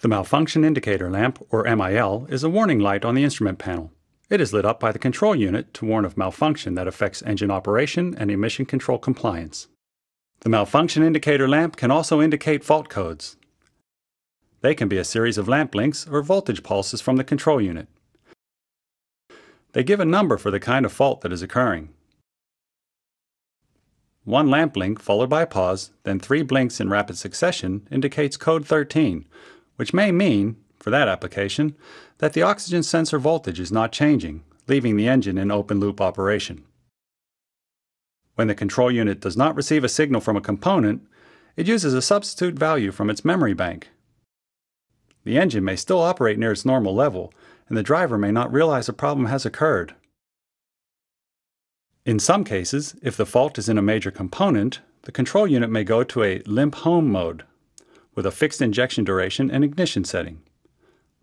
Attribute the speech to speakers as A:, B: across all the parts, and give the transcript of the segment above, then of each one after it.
A: The malfunction indicator lamp, or MIL, is a warning light on the instrument panel. It is lit up by the control unit to warn of malfunction that affects engine operation and emission control compliance. The malfunction indicator lamp can also indicate fault codes. They can be a series of lamp blinks or voltage pulses from the control unit. They give a number for the kind of fault that is occurring. One lamp blink followed by a pause, then three blinks in rapid succession indicates code 13, which may mean, for that application, that the oxygen sensor voltage is not changing, leaving the engine in open loop operation. When the control unit does not receive a signal from a component, it uses a substitute value from its memory bank. The engine may still operate near its normal level, and the driver may not realize a problem has occurred. In some cases, if the fault is in a major component, the control unit may go to a limp home mode with a fixed injection duration and ignition setting.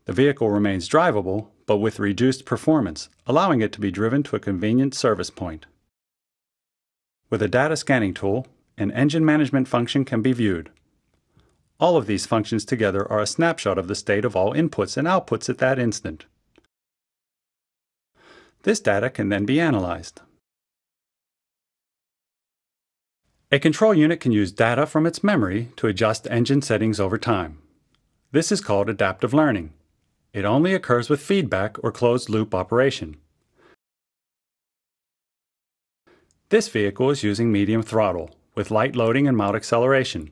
A: The vehicle remains drivable, but with reduced performance, allowing it to be driven to a convenient service point. With a data scanning tool, an engine management function can be viewed. All of these functions together are a snapshot of the state of all inputs and outputs at that instant. This data can then be analyzed. A control unit can use data from its memory to adjust engine settings over time. This is called adaptive learning. It only occurs with feedback or closed loop operation. This vehicle is using medium throttle, with light loading and mild acceleration.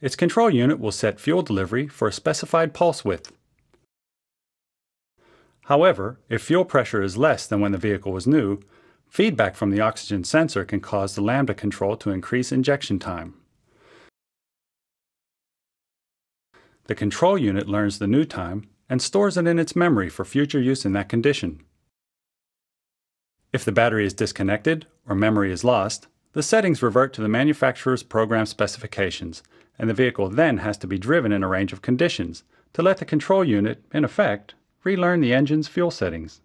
A: Its control unit will set fuel delivery for a specified pulse width. However, if fuel pressure is less than when the vehicle was new, Feedback from the oxygen sensor can cause the lambda control to increase injection time. The control unit learns the new time and stores it in its memory for future use in that condition. If the battery is disconnected or memory is lost, the settings revert to the manufacturer's program specifications, and the vehicle then has to be driven in a range of conditions to let the control unit, in effect, relearn the engine's fuel settings.